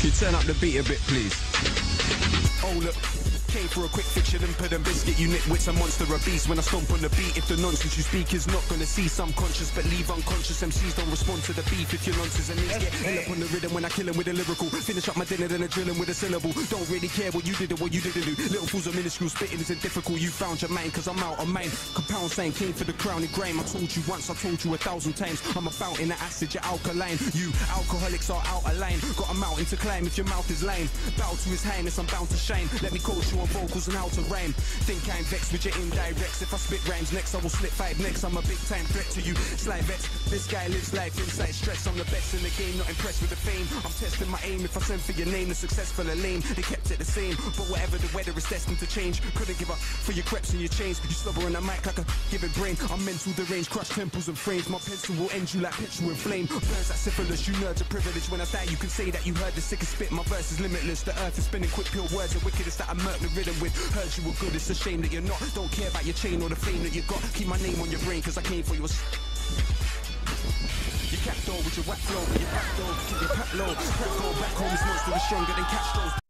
Can you turn up the beat a bit, please? Oh, look. Came for a quick fix, you put them biscuit. You nitwits, a monster, a beast. When I stomp on the beat, if the nonsense you speak is not gonna cease, I'm conscious, but leave unconscious. MCs don't respond to the beef if your nonsense and these get hell up on the rhythm when I kill 'em with a lyrical. Finish up my dinner, then I drill 'em with a syllable. Don't really care what you did or what you didn't do. Little fools are minuscule, spitting isn't difficult. You found your man, cause I'm out of mine. Compound saying came for the crown and grime. I told you once, I told you a thousand times. I'm a fountain of acid, you're alkaline. You alcoholics are out of line. Got a mountain to climb if your mouth is lame. Bow to his highness, I'm bound to shine. Let me coach you on vocals and how to rhyme. Think I'm vexed with your indirects. If I spit rhymes next, I will slip five next. I'm a big time threat to you. Sly vets. This guy lives life inside stress. I'm the best in the game, not impressed with the fame. I'm testing my aim. If I send for your name, the successful are lame. They kept it the same. But whatever the weather is destined to change. Couldn't give up for your creps and your chains. You slobber on the mic like a given brain. I'm mental deranged, crush temples and frames. My pencil will end you like petrol in flame. Burns like syphilis, you nerds are privileged. When I die, you can say that you heard the sickest spit. My verse is limitless. The earth is spinning quick, pure words are wickedest that I murk the rhythm with. Heard you were good, it's a shame that you're not. Don't care about your chain or the fame that you got. Keep my name on your brain, cause I came for yours. You cap door with your whack flow, your back door, keep your pack low. Crack go back home, is monster is stronger than Castro's.